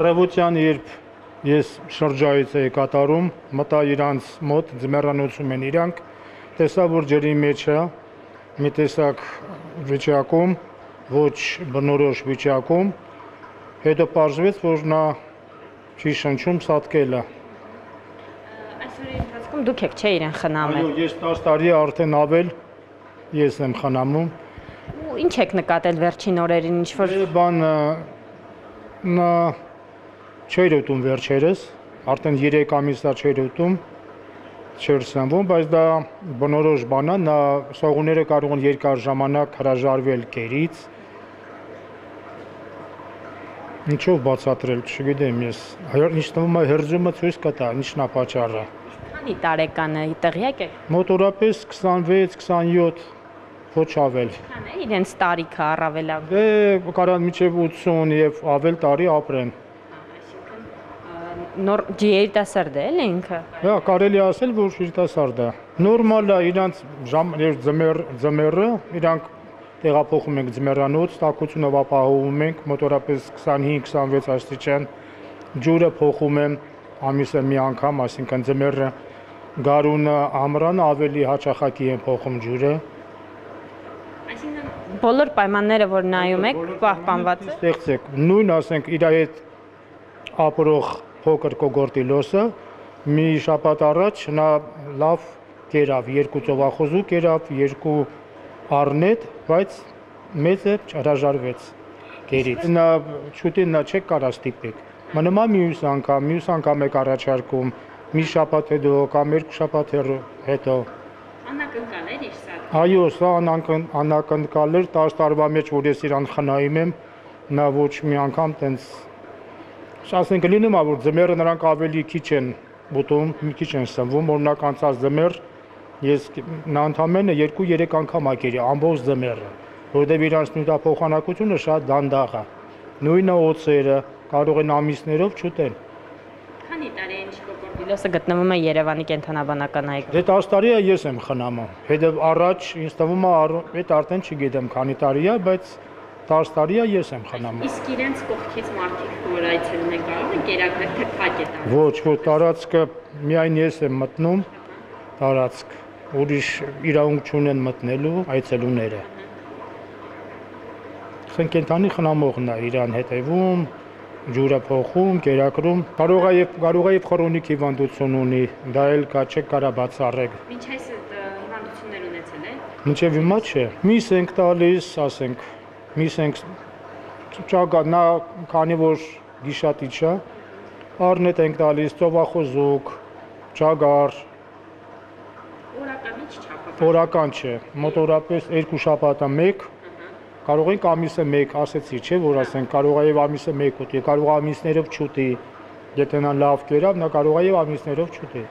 Ռևոլյուցիան երբ ես շրջայից էի կատարում, մտա իրանց մոտ, ձմեռանոցում են իրանք, տեսա որ ջրի մեջ է, մի տեսակ վիճակում, ոչ բնորոշ վիճակում, հետո պարզվեց, որ նա չի շնչում, սատկել է։ Այսօրի ընթացքում դուք եք չէ իրեն խնամել։ Այո, ես 10 տարի արդեն ավել ես եմ խնամում։ Ու ինչ եք նկատել վերջին օրերին, ինչ որ բան նա չէր ուտում վերջերս, արդեն 3 ամիս է չէր ուտում, չէր սնվում, բայց դա բնորոշ բան է, նա սողունները կարող են երկար ժամանակ հրաժարվել կերից։ Ինչով բացատրել, չգիտեմ ես։ Ինչ թվում է հերձումը ցույց կտա, ինչն է պատճառը։ քանի տարեկան է, տեղյակ եք։ Մոտորապես 26-27 ոչ ավել։ Քան է իրենց տարիքը առավելավ։ Դե կարան միջև 80 եւ ավել տարի ապրեն։ Նոր երիտասարդ է, էլի ինքը։ Հա, կարելի է ասել, որ երիտասարդ է։ Նորմալ է իրանց ժամ երբ ձմեռ ձմեռը, իրանք տեղափոխում ենք ձմեռանոց, տաքությունով ապահովում ենք մոտորապես 25-26 աստիճան։ Ջուրը փոխում եմ ամիսը մի անգամ, այսինքն ձմեռը գարունը ամռանը ավելի հաճախակի են փոխում ջուրը։ Այսինքն բոլոր պայմանները, որ նայում եք, պահպանված է։ Ստեղծեք նույն ասենք իր հետ ապրող փոքր կոգորտիլոսը մի շաբաթ առաջ նա լավ կերավ երկու ծովախոզու կերավ երկու առնետ բայց մեծը հրաժարվեց գերից նա շուտին նա չեք կարա ստիպեք մնում է մյուս անգամ մյուս անգամ եք առաջարկում մի շաբաթ հետո կամ երկու շաբաթ հետո Անակնկալ է իր սա։ Այո, սա անակն անակնկալ էր 10 տարվա մեջ, որ ես իրան խնայում եմ, նա ոչ մի անգամ տենց ասենք լինում է որ ձմեռը նրանք ավելի քիչ են ուտում, մի քիչ են սնվում, օրինակ անցած ձմեռ ես նա ընդամենը 2-3 անգամ ակերի ամբողջ ձմեռը, որովհետև իրանց նյութափոխանակությունը շատ դանդաղ է։ Նույնը օծերը կարող են ամիսներով չուտել։ Քանի տարի է ինչ կոկորդիլոսը գտնվում է Երևանի կենթանաբանական այգում։ Դե 10 տարի է ես եմ խնամում։ Հետո առաջ ինձ թվում է այդ արդեն չգիտեմ քանի տարի է, բայց 10 տարի է ես եմ խնամում։ Իսկ իրենց կողքից մարդիկ, որ այցելում են, կարող են կերակրել թե փակ է տա։ Ոչ, ոչ, տարածքը միայն ես եմ մտնում տարածք։ Ուրիշ իրավունք չունեն մտնելու այցելուները։ Ասենք կենթանի խնամողն է իրան հետևում, ջուրը փոխում, կերակրում։ Կարող է եւ կարող է եւ քրոնիկ հիվանդություն ունի, դա էլ կա չէ կարա բացառեք։ Մինչ այս հիվանդություններ ունեցել է։ Մինչև հիմա չէ։ Միս ենք տալիս, ասենք, միս ենք ճագա նա քանի որ գիշատիչ է, առնետ ենք տալիս, ծովախոզուկ, ճագար, Օրական չափը։ օրական չէ, մոտորապես երկու շաբաթը մեկ, կարող ենք ամիսը մեկ, ասեցի, չէ, որ ասենք կարող է եւ ամիսը մեկ ուտի, կարող է ամիսներով չուտի, եթե նա լավ կերավ, նա կարող է եւ ամիսներով չուտի։